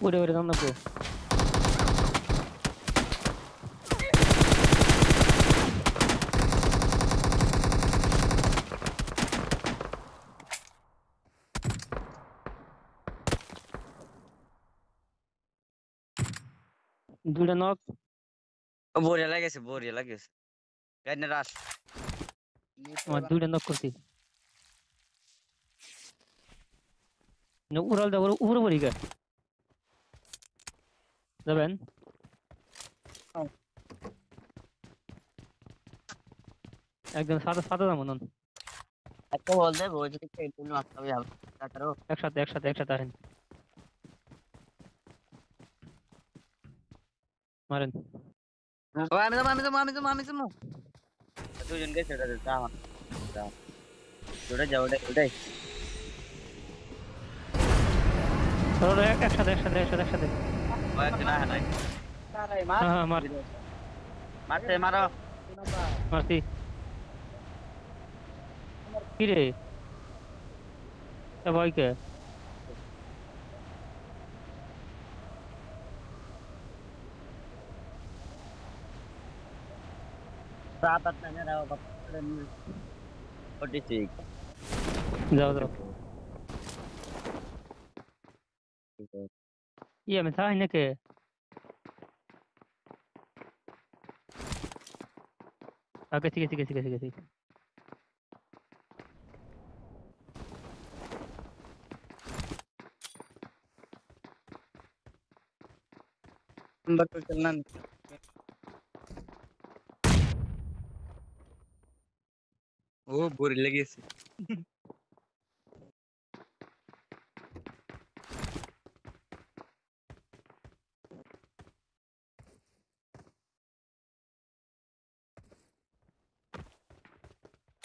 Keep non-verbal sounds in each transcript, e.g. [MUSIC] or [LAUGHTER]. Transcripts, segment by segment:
উড়ে দাম নাকো দুইটা নক বরিয়া লাগেছে বরিয়া লাগেছে গাইনে রাস আমার দুইটা নক করছি না উড়াল দাও উপরে পড়ি গে যাবেন? একদম সাদা সাদা দাম নন। একটা বল দে বই যদি খেয়ে তুমি মারতে হবে তারও একসাথে একসাথে একসাথে আসেন। মারেন। আমি যাব আমি যাব আমি যাব আমি যাব। দুজন গেছে ওটা যা আমার ওটা যাও ওটাই ওটাই চলো এক- একসাথে একসাথে একসাথে। ओए किना है नहीं। मार रहे मार हाँ मार। मारते मारो। मारती। की रे भाई के सात अपना रहो बकरे में 46 जाओ जाओ। Iya mensaje que Ah, que sigue, sigue, sigue, sigue, sigue. Number पे चलना ओ बुरी लगी सी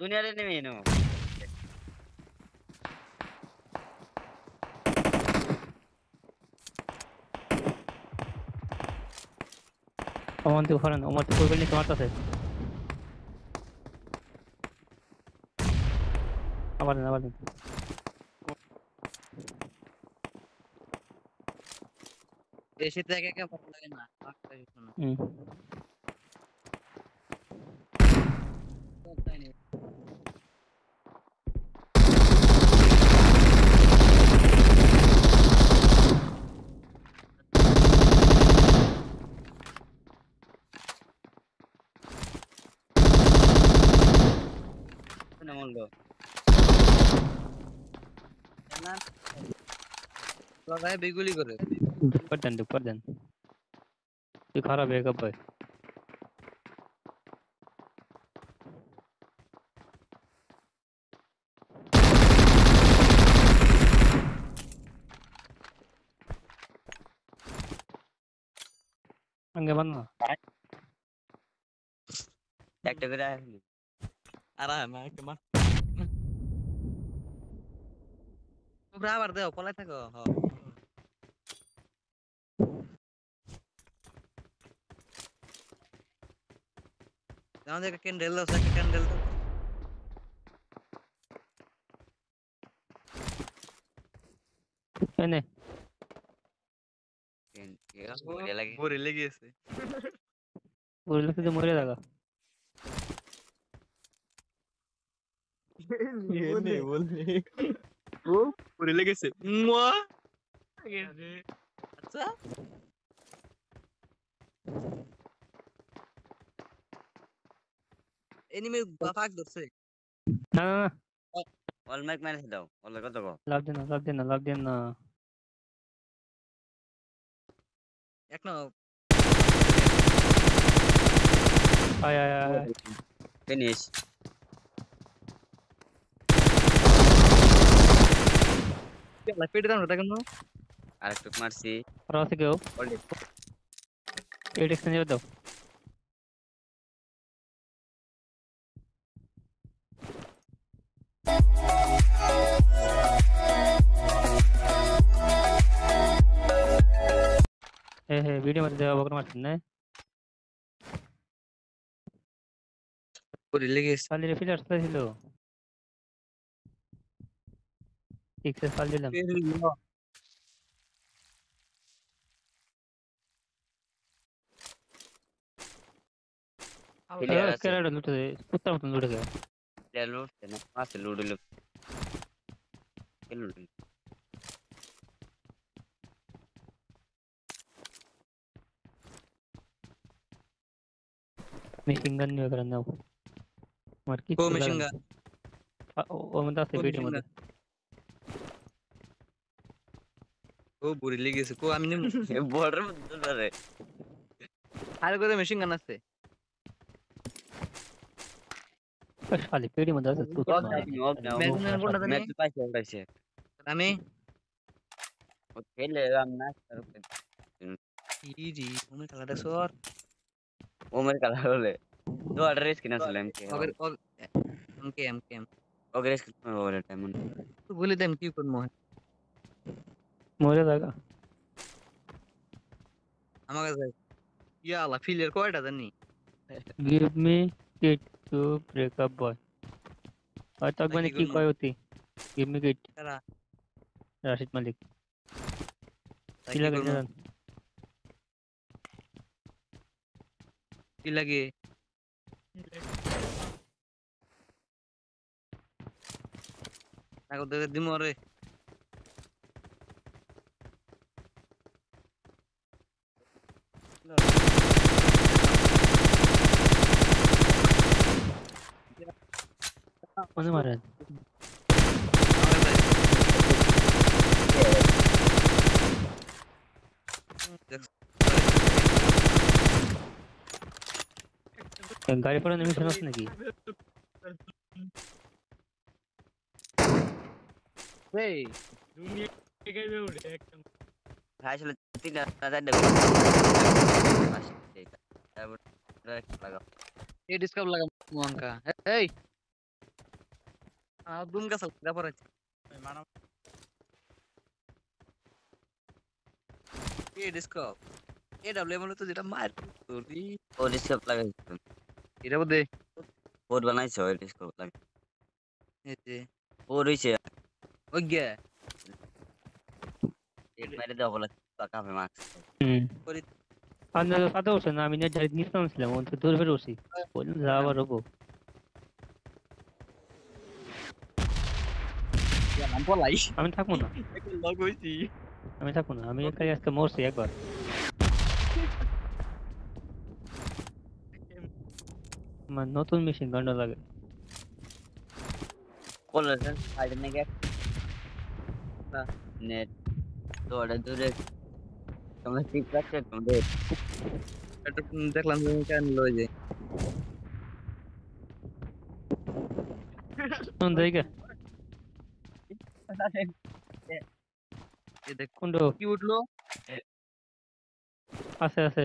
দুনিয়ার এনিমি এনো ওমান তো তোমার কাছে? বেশি থেকে কে ভালো লাগে না গায়ে বেগুলি করে। ऊपर डन ऊपर डन दिखा रहा बैकअप भाई அங்க வந்தா டாக்டர் கூட அரா மாட்டு மா ப்ரா வருது போல தகோ जान दे किन डेल दो सर किन डेल दो मैंने मोरे लगे मोरे लगे ऐसे मोरे लगे तो मोरे लगा ये नहीं बोलने वो मोरे लगे এনিমি ফাক ধরছে না না না অল মাইক মেরে দাও অল কত গো লাভ দেন লাভ দেন লাভ দেন না এক না আয় আয় আয় ফিনিশ লাফিয়ে দাও ওটা কেন আরেকটু মারছি রাসে গেও এডিক্স নিয়ে দাও ವಿಡಿಯೋ ಬಂದಿದೆ ಹೋಗ್ರ ಮಾಡ್ತೀನಿ ಇಲ್ಲಿಗೆ ಅಲ್ಲಿ ರಿಫಿಲ್ ಅಷ್ಟೇ ಇಲ್ಲೋ ठीक से फल दिलम केरा लूट दे कुत्ता मत लूट के ले लूट ना हां से लूट लूट लूट লুডো লুট কে লুট মেশিন গান নিয়ে করে নাও আমার কি ও মেশিন গান ওর মধ্যে আছে ও ভিডিওর machine মধ্যে ও বুড়ি লেগেছে কো আমি নিম বর্ডার মধ্যে ধরে আর করে মেশিন গান আছে শালি পেড়ি মধ্যে আছে তুই অফ না অফ না Magazine এর কোনটা জানি? ম্যাচ পাইছে পাইছে আমি ও খেলে রাম না ইজি তুমি খেলাটা সর Umar Kalarole. दो एड्रेस किना सलेम के अगर और एमके एमके एम अग्रेस कितना हो रहा टाइम तो बोले दम एमके कौन मोह मोरे दागा हमारा सर या अल्लाह फीलियर को आटा दनी give me kit to break up boy और तक मैंने की कोई होती give me kit Rashid Malik किला करना कि लगे నాకు దగ్గర మరే मारा गाड़ी पर एनिमी सुनो उसने की वे दुनिया के में उड़े एकदम भाई चलो तीन हज़ार डबल लगा ये डिस्कवर लगा मुआन का हे आ दूम का सब पर मानो ये डिस्कवर ये डब्ल्यू मतलब तो जेटा मार और डिस्कवर लगा এটা বদে ফোর বানাইছে ওই ডিসকাপ লাগাই এই ফোর হইছে। ওই গে। এক মেরে দাও বলে কাপে মার্কস হুম। করি- আপনার সাথে উঠছে না আমি নেট জারি নিতাম ছিলাম ও তো দূর ফের উঠছি বললাম যা আবার হব। আমি থাকব না। [LAUGHS] আমি থাকব না আমি একাই আজকে মরছি একবার। আমার নতুন মেশিন গান্ড লাগে। কলেছেন সাইডে নাকি নেট তো দূরে। তোমরা ঠিক আছে তোমাদের এটা দেখলাম তুমি কেন লই যে কোন জায়গা এই দেখ কোন কি উঠল? আছে আছে।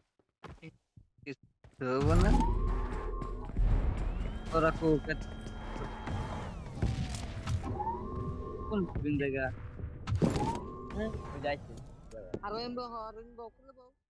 Coba lah. Orang aku kat pun bindaga. Hmm, eh, bujai. Harun bo, harun bo, kulo bo.